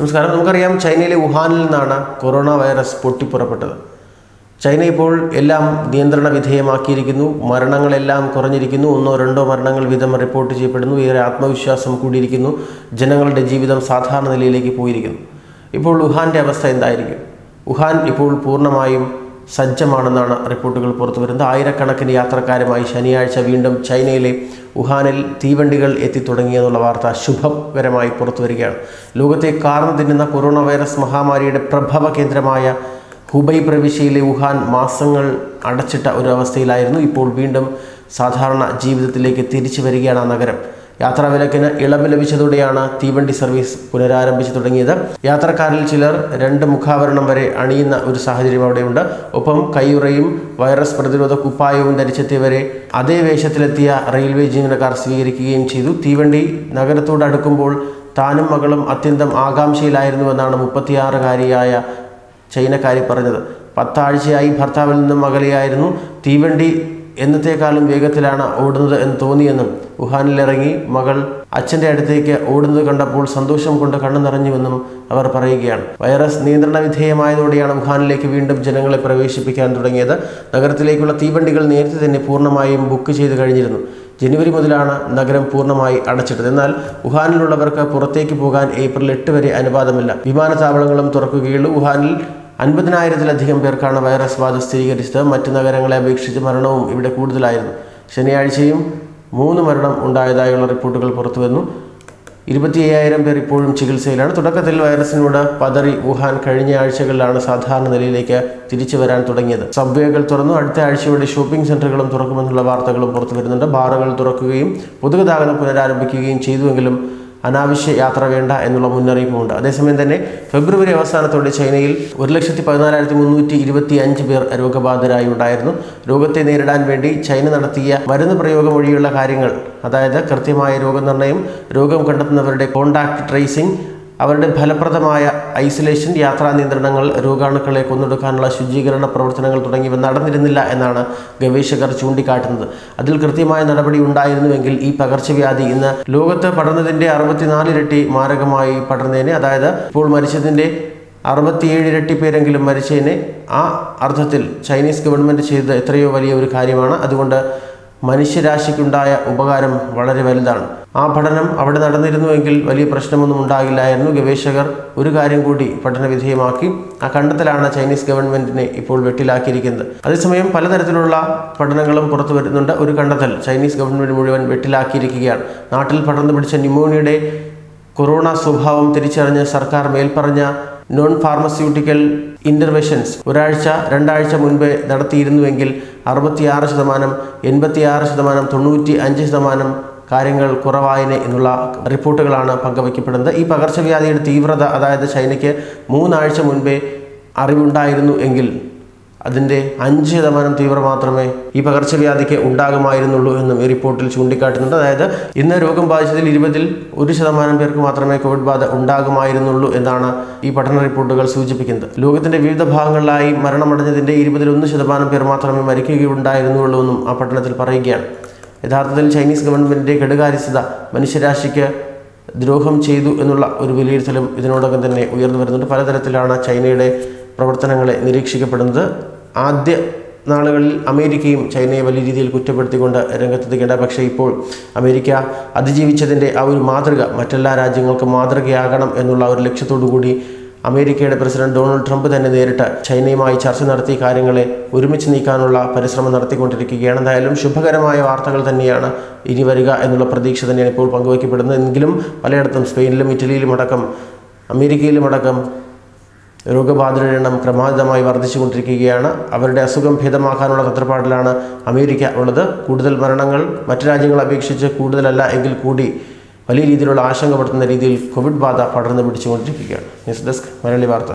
നമസ്കാരം. നമുക്കറിയാം ചൈനയിലെ വുഹാനിൽ നിന്നാണ് കൊറോണ വൈറസ് പൊട്ടിപ്പുറപ്പെട്ടത്. ചൈന ഇപ്പോൾ എല്ലാം നിയന്ത്രണ വിധേയമാക്കിയിരിക്കുന്നു. മരണങ്ങളെല്ലാം കുറഞ്ഞിരിക്കുന്നു. ഒന്നോ രണ്ടോ മരണങ്ങൾ വീതം റിപ്പോർട്ട് ചെയ്യപ്പെടുന്നു. ഏറെ ആത്മവിശ്വാസം കൂടിയിരിക്കുന്നു. ജനങ്ങളുടെ ജീവിതം സാധാരണ നിലയിലേക്ക് പോയിരിക്കുന്നു. ഇപ്പോൾ വുഹാന്റെ അവസ്ഥ എന്തായിരിക്കും? വുഹാൻ ഇപ്പോൾ പൂർണമായും സജ്ജമാണെന്നാണ് റിപ്പോർട്ടുകൾ പുറത്തുവരുന്നത്. ആയിരക്കണക്കിന് യാത്രക്കാരുമായി ശനിയാഴ്ച വീണ്ടും ചൈനയിലെ വുഹാനിൽ തീവണ്ടികൾ എത്തിത്തുടങ്ങിയെന്നുള്ള വാർത്ത ശുഭകരമായി പുറത്തുവരികയാണ്. ലോകത്തെ കാർന്നു തിന്നുന്ന കൊറോണ വൈറസ് മഹാമാരിയുടെ പ്രഭവ കേന്ദ്രമായ ഹുബൈ പ്രവിശ്യയിലെ വുഹാൻ മാസങ്ങൾ അടച്ചിട്ട ഒരു അവസ്ഥയിലായിരുന്നു. ഇപ്പോൾ വീണ്ടും സാധാരണ ജീവിതത്തിലേക്ക് തിരിച്ചു വരികയാണ് ആ നഗരം. യാത്രാ വിലക്കിന് ഇളവ് ലഭിച്ചതോടെയാണ് തീവണ്ടി സർവീസ് പുനരാരംഭിച്ചു തുടങ്ങിയത്. യാത്രക്കാരിൽ ചിലർ രണ്ട് മുഖാവരണം വരെ അണിയുന്ന ഒരു സാഹചര്യം അവിടെയുണ്ട്. ഒപ്പം കൈയുറയും വൈറസ് പ്രതിരോധ കുപ്പായവും ധരിച്ചെത്തിയവരെ അതേ വേഷത്തിലെത്തിയ റെയിൽവേ ജീവനക്കാർ സ്വീകരിക്കുകയും ചെയ്തു. തീവണ്ടി നഗരത്തോട് അടുക്കുമ്പോൾ താനും മകളും അത്യന്തം ആകാംക്ഷയിലായിരുന്നുവെന്നാണ് മുപ്പത്തിയാറുകാരിയായ ചൈനക്കാരി പറഞ്ഞത്. പത്താഴ്ചയായി ഭർത്താവിൽ നിന്നും അകലെയായിരുന്നു. തീവണ്ടി എന്നത്തേക്കാളും വേഗത്തിലാണ് ഓടുന്നത് എന്ന് തോന്നിയെന്നും വുഹാനിലിറങ്ങി മകൾ അച്ഛന്റെ അടുത്തേക്ക് ഓടുന്നത് കണ്ടപ്പോൾ സന്തോഷം കൊണ്ട് കണ്ണു നിറഞ്ഞുവെന്നും അവർ പറയുകയാണ്. വൈറസ് നിയന്ത്രണ വിധേയമായതോടെയാണ് വുഹാനിലേക്ക് വീണ്ടും ജനങ്ങളെ പ്രവേശിപ്പിക്കാൻ തുടങ്ങിയത്. നഗരത്തിലേക്കുള്ള തീവണ്ടികൾ നേരത്തെ തന്നെ പൂർണമായും ബുക്ക് ചെയ്ത് കഴിഞ്ഞിരുന്നു. ജനുവരി മുതലാണ് നഗരം പൂർണമായി അടച്ചിട്ടത്. എന്നാൽ വുഹാനിലുള്ളവർക്ക് പുറത്തേക്ക് പോകാൻ ഏപ്രിൽ എട്ട് വരെ അനുവാദമില്ല. വിമാനത്താവളങ്ങളും തുറക്കുകയുള്ളൂ. വുഹാനിൽ അൻപതിനായിരത്തിലധികം പേർക്കാണ് വൈറസ് ബാധ സ്ഥിരീകരിച്ചത്. മറ്റ് നഗരങ്ങളെ അപേക്ഷിച്ച് മരണവും ഇവിടെ കൂടുതലായിരുന്നു. ശനിയാഴ്ചയും മൂന്ന് മരണം ഉണ്ടായതായുള്ള റിപ്പോർട്ടുകൾ പുറത്തുവന്നു. ഇരുപത്തി അയ്യായിരം പേർ ഇപ്പോഴും ചികിത്സയിലാണ്. തുടക്കത്തിൽ വൈറസിനോട് പതറി വുഹാൻ കഴിഞ്ഞ ആഴ്ചകളിലാണ് സാധാരണ നിലയിലേക്ക് തിരിച്ചു വരാൻ തുടങ്ങിയത്. സബ്വേകൾ തുറന്നു. അടുത്ത ആഴ്ചയോടെ ഷോപ്പിംഗ് സെന്ററുകളും തുറക്കുമെന്നുള്ള വാർത്തകളും പുറത്തു വരുന്നുണ്ട് ബാറുകൾ തുറക്കുകയും പൊതുഗതാഗതം പുനരാരംഭിക്കുകയും ചെയ്തുവെങ്കിലും അനാവശ്യ യാത്ര വേണ്ട എന്നുള്ള മുന്നറിയിപ്പുമുണ്ട്. അതേസമയം തന്നെ ഫെബ്രുവരി അവസാനത്തോടെ ചൈനയിൽ ഒരു ലക്ഷത്തി പതിനാലായിരത്തി മുന്നൂറ്റി ഇരുപത്തി അഞ്ച് പേർ രോഗബാധിതരായി ഉണ്ടായിരുന്നു. രോഗത്തെ നേരിടാൻ വേണ്ടി ചൈന നടത്തിയ മരുന്ന് പ്രയോഗം വഴിയുള്ള കാര്യങ്ങൾ അതായത് കൃത്യമായ രോഗനിർണയം രോഗം കണ്ടെത്തുന്നവരുടെ കോണ്ടാക്ട് ട്രേസിംഗ് അവരുടെ ഫലപ്രദമായ ഐസൊലേഷൻ യാത്രാ നിയന്ത്രണങ്ങൾ രോഗാണുക്കളെ കൊന്നൊടുക്കാനുള്ള ശുചീകരണ പ്രവർത്തനങ്ങൾ തുടങ്ങിയവ നടന്നിരുന്നില്ല എന്നാണ് ഗവേഷകർ ചൂണ്ടിക്കാട്ടുന്നത്. അതിൽ കൃത്യമായ നടപടി ഉണ്ടായിരുന്നുവെങ്കിൽ ഈ പകർച്ചവ്യാധി ഇന്ന് ലോകത്ത് പടർന്നതിന്റെ അറുപത്തിനാലിരട്ടി മാരകമായി പടർന്നതിന് അതായത് ഇപ്പോൾ മരിച്ചതിന്റെ അറുപത്തിയേഴ് ഇരട്ടി പേരെങ്കിലും മരിച്ചതിനെ ആ അർത്ഥത്തിൽ ചൈനീസ് ഗവൺമെന്റ് ചെയ്തത് എത്രയോ വലിയ ഒരു കാര്യമാണ്. അതുകൊണ്ട് മനുഷ്യരാശിക്കുണ്ടായ ഉപകാരം വളരെ വലുതാണ്. ആ പഠനം അവിടെ നടന്നിരുന്നുവെങ്കിൽ വലിയ പ്രശ്നമൊന്നും ഉണ്ടാകില്ലായിരുന്നു. ഗവേഷകർ ഒരു കാര്യം കൂടി പഠന വിധേയമാക്കി. ആ കണ്ടെത്തലാണ് ചൈനീസ് ഗവൺമെന്റിനെ ഇപ്പോൾ വെട്ടിലാക്കിയിരിക്കുന്നത്. അതേസമയം പലതരത്തിലുള്ള പഠനങ്ങളും പുറത്തു വരുന്നുണ്ട്. ഒരു കണ്ടെത്തൽ ചൈനീസ് ഗവൺമെന്റ് മുഴുവൻ വെട്ടിലാക്കിയിരിക്കുകയാണ്. നാട്ടിൽ പടർന്നു പിടിച്ച ന്യൂമോണിയയുടെ കൊറോണ സ്വഭാവം തിരിച്ചറിഞ്ഞ് സർക്കാർ മേൽപ്പറഞ്ഞ നോൺ ഫാർമസ്യൂട്ടിക്കൽ ഇന്റർവെൻഷൻസ് ഒരാഴ്ച രണ്ടാഴ്ച മുൻപേ നടത്തിയിരുന്നുവെങ്കിൽ അറുപത്തിയാറ് ശതമാനം എൺപത്തിയാറ് ശതമാനം തൊണ്ണൂറ്റി അഞ്ച് ശതമാനം കാര്യങ്ങൾ കുറവായനെ എന്നുള്ള റിപ്പോർട്ടുകളാണ് പങ്കുവയ്ക്കപ്പെടുന്നത്. ഈ പകർച്ചവ്യാധിയുടെ തീവ്രത അതായത് ചൈനയ്ക്ക് മൂന്നാഴ്ച മുൻപേ അറിവുണ്ടായിരുന്നു എങ്കിൽ അതിന്റെ അഞ്ച് ശതമാനം തീവ്രം മാത്രമേ ഈ പകർച്ചവ്യാധിക്ക് ഉണ്ടാകുമായിരുന്നുള്ളൂ എന്നും ഈ റിപ്പോർട്ടിൽ ചൂണ്ടിക്കാട്ടുന്നുണ്ട്. അതായത് ഇന്ന് രോഗം ബാധിച്ചതിൽ ഇരുപതിൽ ഒരു ശതമാനം പേർക്ക് മാത്രമേ കോവിഡ് ബാധ ഉണ്ടാകുമായിരുന്നുള്ളൂ എന്നാണ് ഈ പഠന റിപ്പോർട്ടുകൾ സൂചിപ്പിക്കുന്നത്. ലോകത്തിന്റെ വിവിധ ഭാഗങ്ങളിലായി മരണമടഞ്ഞതിന്റെ ഇരുപതിൽ ഒന്ന് ശതമാനം പേർ മാത്രമേ മരിക്കുകയുണ്ടായിരുന്നുള്ളൂ എന്നും ആ പഠനത്തിൽ പറയുകയാണ്. യഥാർത്ഥത്തിൽ ചൈനീസ് ഗവൺമെന്റിന്റെ കെടുകാര്യസ്ഥത മനുഷ്യരാശിക്ക് ദ്രോഹം ചെയ്തു എന്നുള്ള ഒരു വിലയിരുത്തലും ഇതിനോടകം തന്നെ ഉയർന്നു വരുന്നുണ്ട്. പലതരത്തിലാണ് ചൈനയുടെ പ്രവർത്തനങ്ങളെ നിരീക്ഷിക്കപ്പെടുന്നത്. ആദ്യ നാളുകളിൽ അമേരിക്കയും ചൈനയെ വലിയ രീതിയിൽ കുറ്റപ്പെടുത്തിക്കൊണ്ട് രംഗത്തെത്തിക്കേണ്ട പക്ഷേ ഇപ്പോൾ അമേരിക്ക അതിജീവിച്ചതിന്റെ ആ ഒരു മാതൃക മറ്റെല്ലാ രാജ്യങ്ങൾക്കും മാതൃകയാകണം എന്നുള്ള ഒരു ലക്ഷ്യത്തോടു കൂടി അമേരിക്കയുടെ പ്രസിഡന്റ് ഡൊണാൾഡ് ട്രംപ് തന്നെ നേരിട്ട് ചൈനയുമായി ചർച്ച നടത്തി കാര്യങ്ങളെ ഒരുമിച്ച് നീക്കാനുള്ള പരിശ്രമം നടത്തിക്കൊണ്ടിരിക്കുകയാണ്. എന്തായാലും ശുഭകരമായ വാർത്തകൾ തന്നെയാണ് ഇനി വരിക എന്നുള്ള പ്രതീക്ഷ തന്നെയാണ് ഇപ്പോൾ പങ്കുവയ്ക്കപ്പെടുന്നത്. എങ്കിലും പലയിടത്തും സ്പെയിനിലും ഇറ്റലിയിലും അടക്കം അമേരിക്കയിലും അടക്കം രോഗബാധിതരുടെ എണ്ണം ക്രമാതീതമായി വർദ്ധിച്ചുകൊണ്ടിരിക്കുകയാണ്. അവരുടെ അസുഖം ഭേദമാക്കാനുള്ള തത്രപ്പാടിലാണ് അമേരിക്ക ഉള്ളത്. കൂടുതൽ മരണങ്ങൾ മറ്റു രാജ്യങ്ങളെ അപേക്ഷിച്ച് കൂടുതലല്ല എങ്കിൽ കൂടി വലിയ രീതിയിലുള്ള ആശങ്കപ്പെടുത്തുന്ന രീതിയിൽ കോവിഡ് ബാധ പടർന്നു പിടിച്ചുകൊണ്ടിരിക്കുകയാണ്. ന്യൂസ് ഡെസ്ക് മലയാളി വാർത്ത.